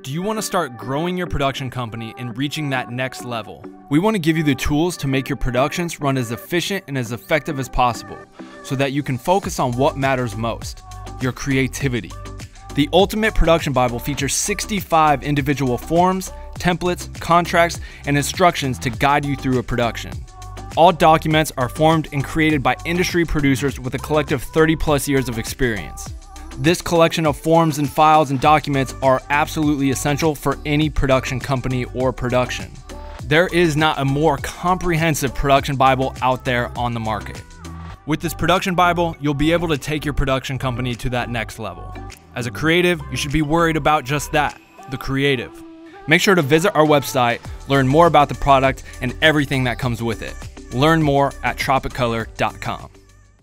Do you want to start growing your production company and reaching that next level? We want to give you the tools to make your productions run as efficient and as effective as possible so that you can focus on what matters most your creativity. The Ultimate Production Bible features 65 individual forms, templates, contracts, and instructions to guide you through a production. All documents are formed and created by industry producers with a collective 30 plus years of experience. This collection of forms and files and documents are absolutely essential for any production company or production. There is not a more comprehensive production Bible out there on the market. With this production Bible, you'll be able to take your production company to that next level. As a creative, you should be worried about just that the creative. Make sure to visit our website, learn more about the product, and everything that comes with it. Learn more at tropiccolour.com.